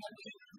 my name.